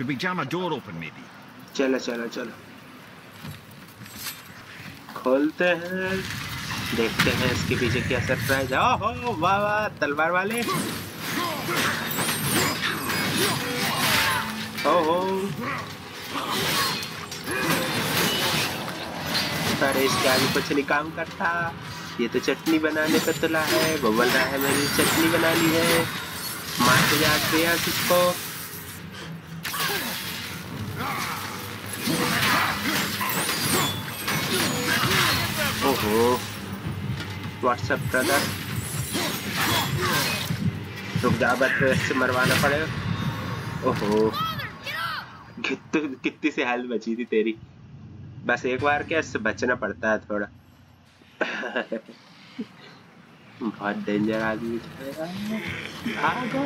Could we jam a door open, maybe? चलो चलो चलो। खोलते हैं। देखते हैं इसके पीछे क्या सरप्राइज़ है। ओहो वाह वाह तलवार वाले। ओहो। अरे इसके आगे कुछ नहीं काम करता। ये तो चटनी बनाने का तुला है। वो बोल रहा है मैंने चटनी बना ली है। मार के याद दिया ओहो व्हाट्सएप ब्रदर रुक जा, बस इससे मरवाना पड़ेगा। ओहो। कितनी कितनी सी हेल्थ बची थी तेरी। बस एक बार क्या इससे बचना पड़ता है थोड़ा। बहुत डेंजर आदमी भागो।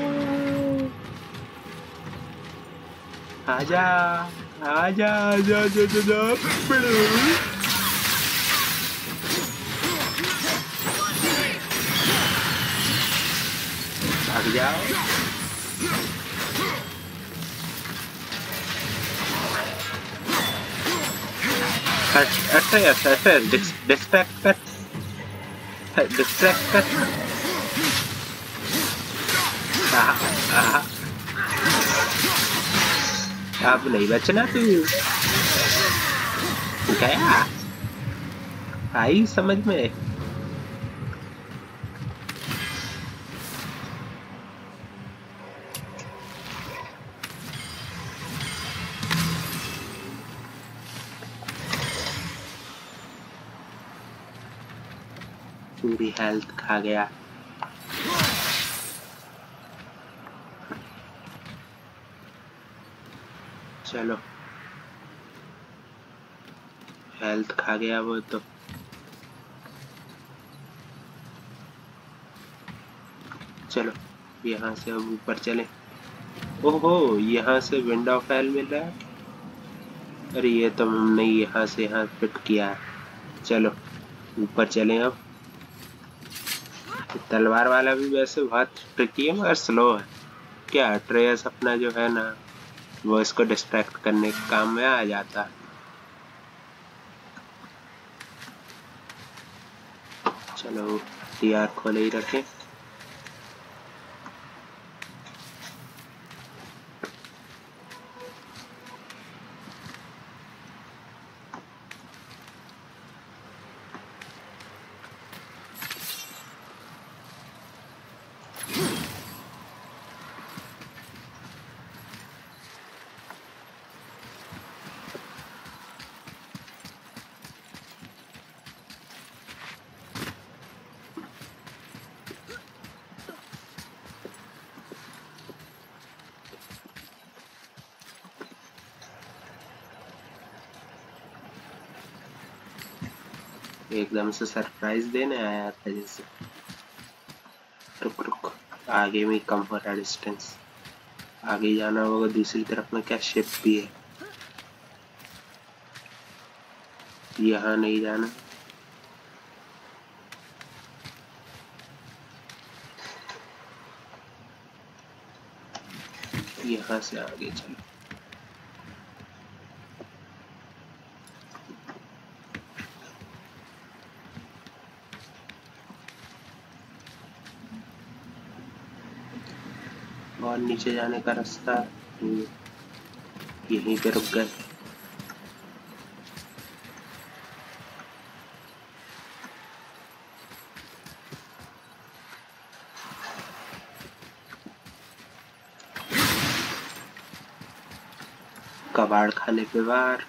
आजा आजा आजा आजा आजा। जाओ distract कर आहा, आहा। अब नहीं बचना तू गया आई समझ में पूरी हेल्थ खा गया। चलो। हेल्थ खा गया वो तो। चलो, यहाँ से अब ऊपर चले। ओहो, यहाँ से विंडो फ़ाइल मिल रहा है। अरे, ये तो हमने यहाँ से यहाँ फिट किया है। चलो, ऊपर चले अब। तलवार वाला भी वैसे बहुत ट्रिकी है, मगर स्लो है। क्या ट्रेस अपना जो है ना, वो इसको डिस्ट्रैक्ट करने के काम में आ जाता है। चलो टीआर खोले ही रखें। एकदम से सरप्राइज़ देने आया था जैसे। रुक रुक। आगे में कम हो रहा डिस्टेंस आगे जाना होगा, दूसरी तरफ़ में क्या शिप भी है? यहाँ नहीं जाना। यहाँ से आगे चलो। और नीचे जाने का रास्ता हम्म, यहीं पे रुक गए। कबाड़ खाने पे बार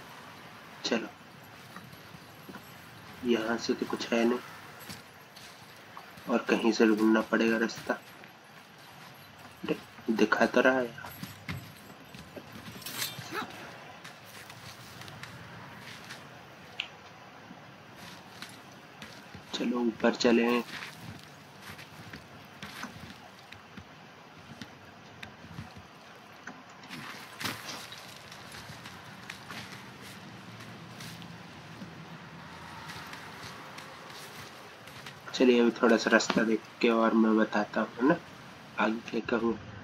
चलो। यहाँ से तो कुछ है नहीं। और कहीं से ढूंढना पड़ेगा रास्ता। दिखा तो रहा है। चलो, ऊपर चले। चलिए, अभी थोड़ा सा रास्ता देख के और मैं बताता हूँ ना? आगे क्या कहूँ?